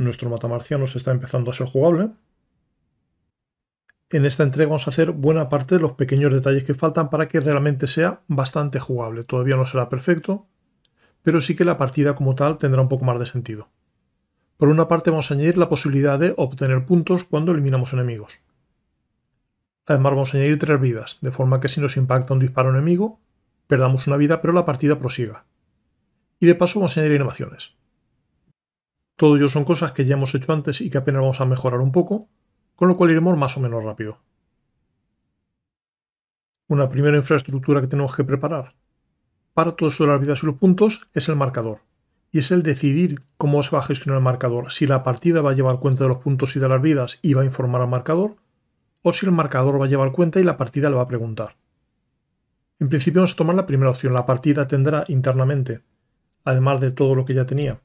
Nuestro matamarcianos está empezando a ser jugable. En esta entrega vamos a hacer buena parte de los pequeños detalles que faltan para que realmente sea bastante jugable. Todavía no será perfecto, pero sí que la partida como tal tendrá un poco más de sentido. Por una parte vamos a añadir la posibilidad de obtener puntos cuando eliminamos enemigos. Además vamos a añadir tres vidas, de forma que si nos impacta un disparo enemigo, perdamos una vida pero la partida prosiga. Y de paso vamos a añadir animaciones. Todo ello son cosas que ya hemos hecho antes y que apenas vamos a mejorar un poco, con lo cual iremos más o menos rápido. Una primera infraestructura que tenemos que preparar para todo esto de las vidas y los puntos es el marcador. Y es el decidir cómo se va a gestionar el marcador. Si la partida va a llevar cuenta de los puntos y de las vidas y va a informar al marcador, o si el marcador va a llevar cuenta y la partida le va a preguntar. En principio vamos a tomar la primera opción. La partida tendrá internamente, además de todo lo que ya tenía,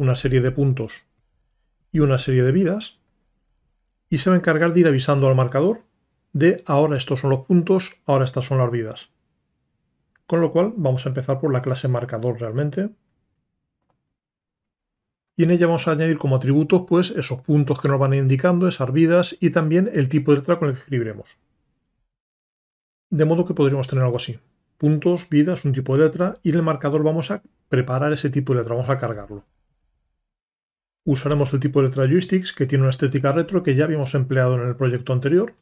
una serie de puntos y una serie de vidas, y se va a encargar de ir avisando al marcador de ahora estos son los puntos, ahora estas son las vidas. Con lo cual vamos a empezar por la clase marcador realmente. Y en ella vamos a añadir como atributos pues esos puntos que nos van indicando, esas vidas y también el tipo de letra con el que escribiremos. De modo que podríamos tener algo así. Puntos, vidas, un tipo de letra y en el marcador vamos a preparar ese tipo de letra, vamos a cargarlo. Usaremos el tipo de letra joysticks que tiene una estética retro que ya habíamos empleado en el proyecto anterior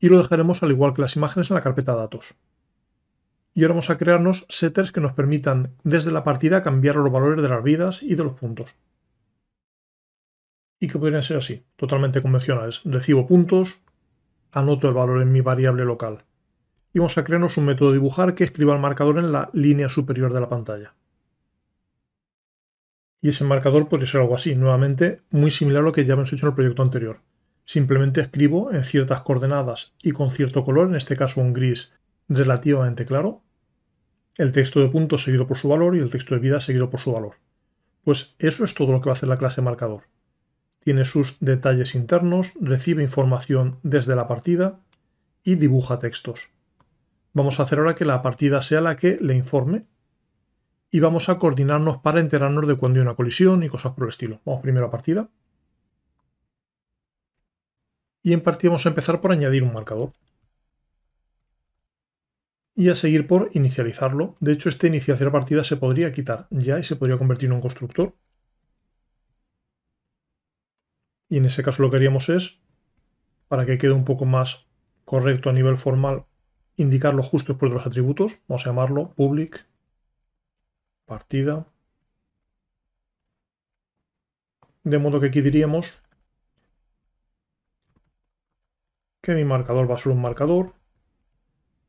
y lo dejaremos al igual que las imágenes en la carpeta datos. Y ahora vamos a crearnos setters que nos permitan desde la partida cambiar los valores de las vidas y de los puntos. Y que podrían ser así, totalmente convencionales. Recibo puntos, anoto el valor en mi variable local. Y vamos a crearnos un método de dibujar que escriba el marcador en la línea superior de la pantalla y ese marcador podría ser algo así, nuevamente muy similar a lo que ya hemos hecho en el proyecto anterior. Simplemente escribo en ciertas coordenadas y con cierto color, en este caso un gris relativamente claro, el texto de puntos seguido por su valor y el texto de vida seguido por su valor. Pues eso es todo lo que va a hacer la clase marcador. Tiene sus detalles internos, recibe información desde la partida y dibuja textos. Vamos a hacer ahora que la partida sea la que le informe y vamos a coordinarnos para enterarnos de cuando hay una colisión y cosas por el estilo. Vamos primero a partida. Y en partida vamos a empezar por añadir un marcador. Y a seguir por inicializarlo. De hecho, este inicializar partida se podría quitar ya y se podría convertir en un constructor. Y en ese caso lo que haríamos es, para que quede un poco más correcto a nivel formal, indicarlo justo después de los atributos. Vamos a llamarlo public partida. De modo que aquí diríamos que mi marcador va a ser un marcador.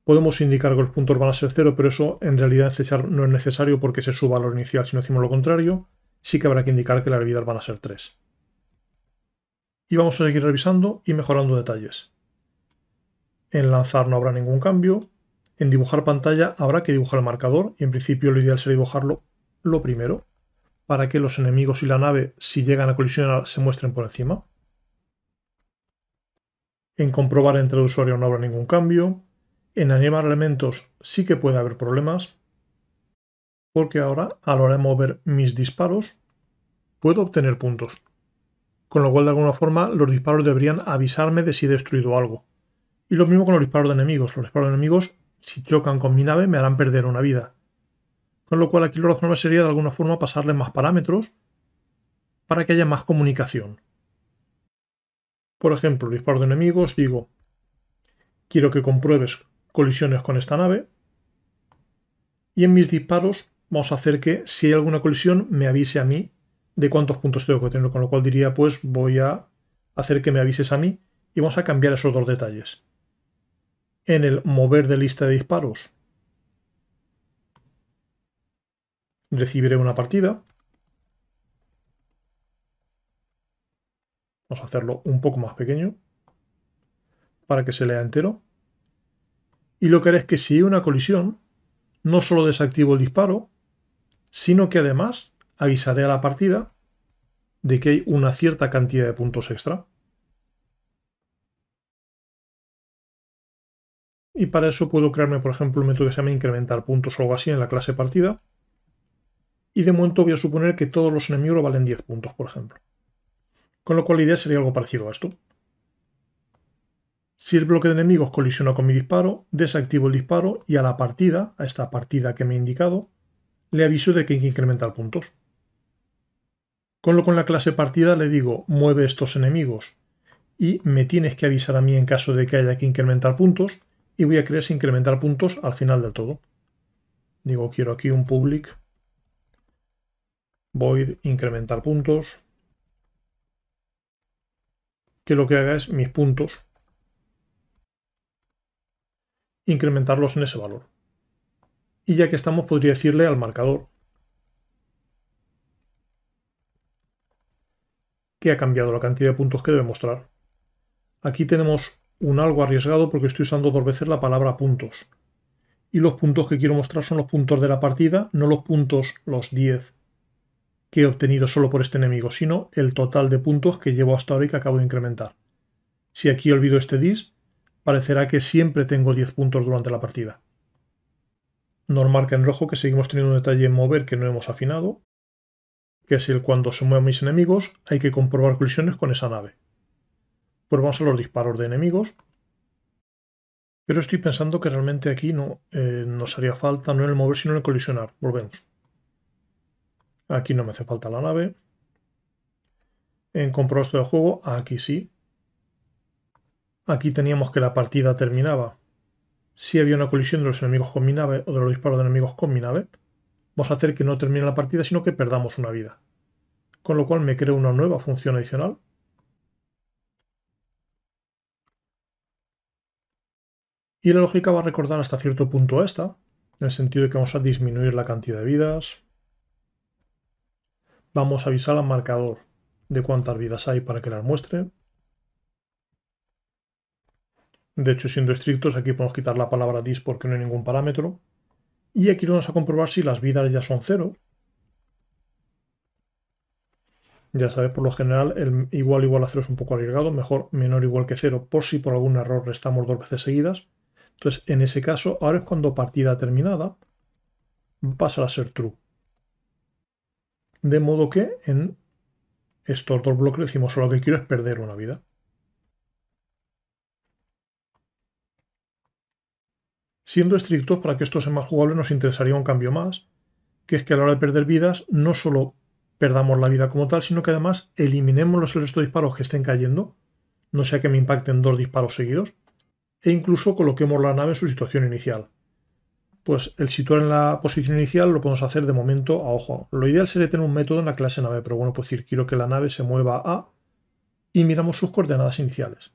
Podemos indicar que los puntos van a ser cero, pero eso en realidad no es necesario porque ese es su valor inicial. Si no hacemos lo contrario, sí que habrá que indicar que las vidas van a ser 3. Y vamos a seguir revisando y mejorando detalles. En lanzar no habrá ningún cambio. En dibujar pantalla habrá que dibujar el marcador y en principio lo ideal sería dibujarlo lo primero para que los enemigos y la nave si llegan a colisionar se muestren por encima. En comprobar entre el usuario no habrá ningún cambio. En animar elementos sí que puede haber problemas porque ahora a la hora de mover mis disparos puedo obtener puntos. Con lo cual de alguna forma los disparos deberían avisarme de si he destruido algo. Y lo mismo con los disparos de enemigos. Los disparos de enemigos si chocan con mi nave me harán perder una vida. Con lo cual aquí lo razonable sería de alguna forma pasarle más parámetros para que haya más comunicación. Por ejemplo, disparo de enemigos, digo, quiero que compruebes colisiones con esta nave. Y en mis disparos vamos a hacer que si hay alguna colisión me avise a mí de cuántos puntos tengo que tener. Con lo cual diría, pues voy a hacer que me avises a mí y vamos a cambiar esos dos detalles en el mover de lista de disparos recibiré una partida. Vamos a hacerlo un poco más pequeño para que se lea entero. Y lo que haré es que si hay una colisión, no solo desactivo el disparo, sino que además avisaré a la partida de que hay una cierta cantidad de puntos extra. Y para eso puedo crearme, por ejemplo, un método que se llama incrementar puntos o algo así en la clase partida. Y de momento voy a suponer que todos los enemigos valen 10 puntos, por ejemplo. Con lo cual la idea sería algo parecido a esto. Si el bloque de enemigos colisiona con mi disparo, desactivo el disparo y a la partida, a esta partida que me he indicado, le aviso de que hay que incrementar puntos. Con lo con la clase partida le digo mueve estos enemigos y me tienes que avisar a mí en caso de que haya que incrementar puntos y voy a crear incrementar puntos al final del todo. Digo quiero aquí un public void incrementar puntos que lo que haga es mis puntos incrementarlos en ese valor. Y ya que estamos, podría decirle al marcador que ha cambiado la cantidad de puntos que debe mostrar. Aquí tenemos un algo arriesgado porque estoy usando dos veces la palabra puntos. Y los puntos que quiero mostrar son los puntos de la partida, no los puntos, los 10 que he obtenido solo por este enemigo, sino el total de puntos que llevo hasta ahora y que acabo de incrementar. Si aquí olvido este dis, parecerá que siempre tengo 10 puntos durante la partida. Nos marca en rojo que seguimos teniendo un detalle en mover que no hemos afinado, que es el cuando se mueven mis enemigos hay que comprobar colisiones con esa nave. Pues vamos a los disparos de enemigos. Pero estoy pensando que realmente aquí no eh, nos haría falta no en el mover sino en el colisionar. Volvemos. Aquí no me hace falta la nave. En comprobar esto de juego, aquí sí. Aquí teníamos que la partida terminaba si había una colisión de los enemigos con mi nave o de los disparos de enemigos con mi nave. Vamos a hacer que no termine la partida, sino que perdamos una vida. Con lo cual me creo una nueva función adicional. Y la lógica va a recordar hasta cierto punto esta, en el sentido de que vamos a disminuir la cantidad de vidas. Vamos a avisar al marcador de cuántas vidas hay para que las muestre. De hecho, siendo estrictos, aquí podemos quitar la palabra dis porque no hay ningún parámetro. Y aquí vamos a comprobar si las vidas ya son cero. Ya sabes, por lo general, el igual igual a cero es un poco arriesgado. Mejor menor igual que cero por si por algún error restamos dos veces seguidas. Entonces, en ese caso, ahora es cuando partida terminada pasa a ser true. De modo que en estos dos bloques decimos solo que quiero es perder una vida. Siendo estrictos, para que esto sea más jugable nos interesaría un cambio más, que es que a la hora de perder vidas no solo perdamos la vida como tal, sino que además eliminemos los restos de disparos que estén cayendo, no sea que me impacten dos disparos seguidos, e incluso coloquemos la nave en su situación inicial. Pues el situar en la posición inicial lo podemos hacer de momento a ojo. Lo ideal sería tener un método en la clase nave, pero bueno, pues decir, quiero que la nave se mueva a y miramos sus coordenadas iniciales.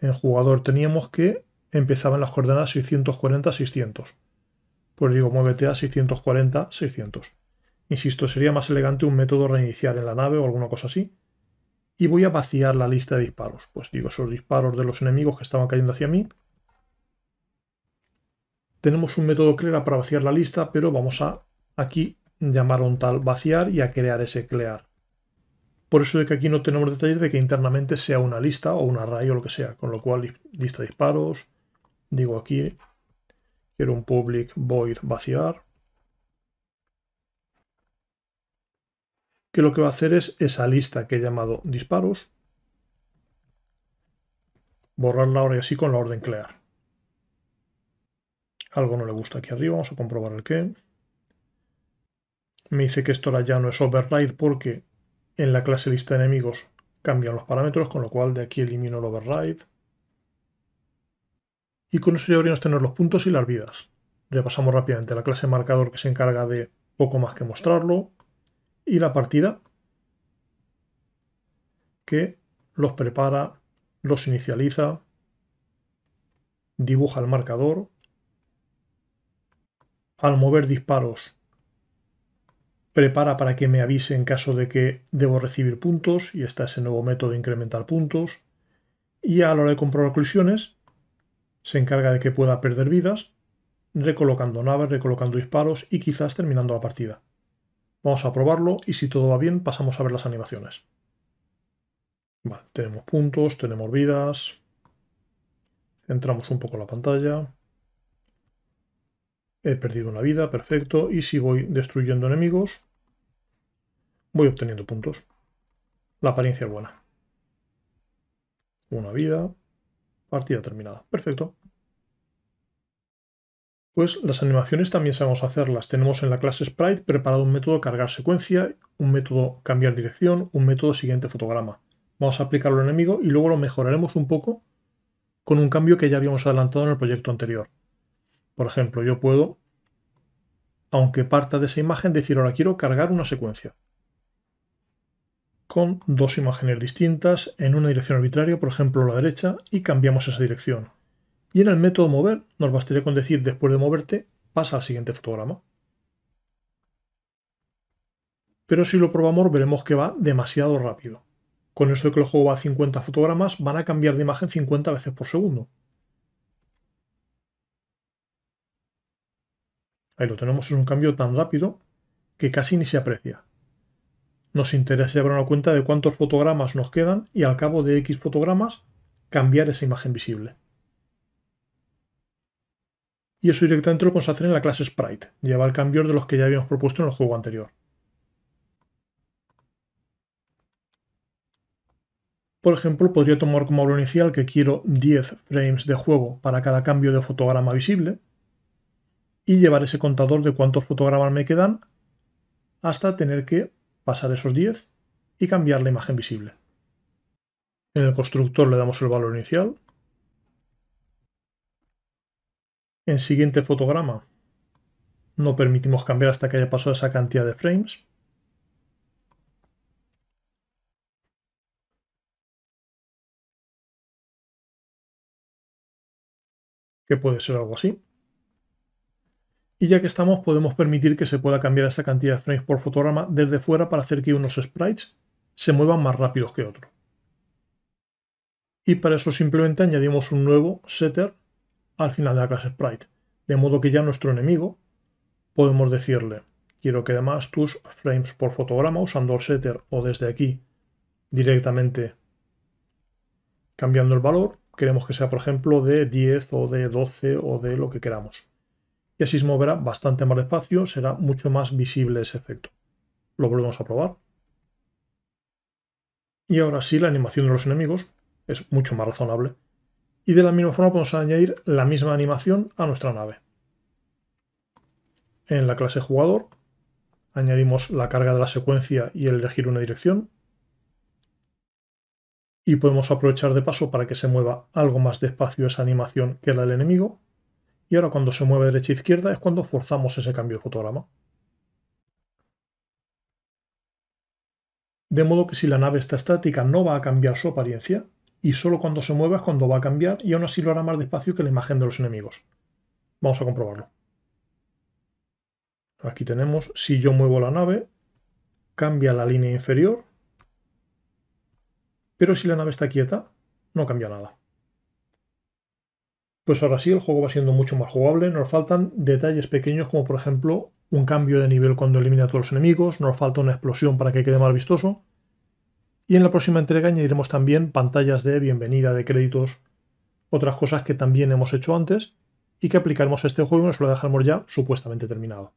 En jugador teníamos que empezaban las coordenadas 640-600. Pues digo, muévete a 640-600. Insisto, sería más elegante un método reiniciar en la nave o alguna cosa así. Y voy a vaciar la lista de disparos. Pues digo, esos disparos de los enemigos que estaban cayendo hacia mí. Tenemos un método clear para vaciar la lista, pero vamos a aquí llamar a un tal vaciar y a crear ese clear. Por eso de que aquí no tenemos detalles de que internamente sea una lista o un array o lo que sea. Con lo cual, lista de disparos. Digo aquí, quiero un public void vaciar. Que lo que va a hacer es esa lista que he llamado disparos. Borrarla ahora y así con la orden clear. Algo no le gusta aquí arriba, vamos a comprobar el qué. Me dice que esto ahora ya no es override porque en la clase lista enemigos cambian los parámetros, con lo cual de aquí elimino el override. Y con eso ya deberíamos tener los puntos y las vidas. Repasamos rápidamente la clase marcador que se encarga de poco más que mostrarlo. Y la partida que los prepara, los inicializa, dibuja el marcador. Al mover disparos prepara para que me avise en caso de que debo recibir puntos y está ese nuevo método de incrementar puntos. Y a la hora de comprobar colisiones, se encarga de que pueda perder vidas, recolocando naves, recolocando disparos y quizás terminando la partida. Vamos a probarlo y si todo va bien pasamos a ver las animaciones. Tenemos puntos, tenemos vidas. Centramos un poco la pantalla. He perdido una vida, perfecto. Y si voy destruyendo enemigos, voy obteniendo puntos. La apariencia es buena. Una vida. Partida terminada. Perfecto. Pues las animaciones también sabemos hacerlas. Tenemos en la clase Sprite preparado un método cargar secuencia, un método cambiar dirección, un método siguiente fotograma. Vamos a aplicarlo al enemigo y luego lo mejoraremos un poco con un cambio que ya habíamos adelantado en el proyecto anterior. Por ejemplo, yo puedo, aunque parta de esa imagen, decir ahora quiero cargar una secuencia con dos imágenes distintas en una dirección arbitraria, por ejemplo la derecha, y cambiamos esa dirección. Y en el método mover nos bastaría con decir después de moverte pasa al siguiente fotograma. Pero si lo probamos veremos que va demasiado rápido. Con eso de que el juego va a 50 fotogramas van a cambiar de imagen 50 veces por segundo. Ahí lo tenemos, es un cambio tan rápido que casi ni se aprecia. Nos interesa llevar una cuenta de cuántos fotogramas nos quedan y al cabo de X fotogramas cambiar esa imagen visible. Y eso directamente lo podemos hacer en la clase Sprite, llevar cambios de los que ya habíamos propuesto en el juego anterior. Por ejemplo, podría tomar como valor inicial que quiero 10 frames de juego para cada cambio de fotograma visible y llevar ese contador de cuántos fotogramas me quedan hasta tener que pasar esos 10 y cambiar la imagen visible. En el constructor le damos el valor inicial. En siguiente fotograma no permitimos cambiar hasta que haya pasado esa cantidad de frames. Que puede ser algo así. Y ya que estamos, podemos permitir que se pueda cambiar esta cantidad de frames por fotograma desde fuera para hacer que unos sprites se muevan más rápidos que otros. Y para eso simplemente añadimos un nuevo setter al final de la clase sprite, de modo que ya nuestro enemigo podemos decirle quiero que además tus frames por fotograma usando el setter o desde aquí directamente cambiando el valor, queremos que sea por ejemplo de 10 o de 12 o de lo que queramos y así se moverá bastante más despacio, será mucho más visible ese efecto. Lo volvemos a probar. Y ahora sí, la animación de los enemigos es mucho más razonable. Y de la misma forma podemos añadir la misma animación a nuestra nave. En la clase jugador añadimos la carga de la secuencia y el elegir una dirección. Y podemos aprovechar de paso para que se mueva algo más despacio esa animación que la del enemigo y ahora cuando se mueve derecha e izquierda es cuando forzamos ese cambio de fotograma. De modo que si la nave está estática no va a cambiar su apariencia y solo cuando se mueva es cuando va a cambiar y aún así lo hará más despacio que la imagen de los enemigos. Vamos a comprobarlo. Aquí tenemos, si yo muevo la nave, cambia la línea inferior, pero si la nave está quieta, no cambia nada. Pues ahora sí, el juego va siendo mucho más jugable. Nos faltan detalles pequeños como por ejemplo un cambio de nivel cuando elimina a todos los enemigos. Nos falta una explosión para que quede más vistoso. Y en la próxima entrega añadiremos también pantallas de bienvenida, de créditos, otras cosas que también hemos hecho antes y que aplicaremos a este juego y nos lo dejaremos ya supuestamente terminado.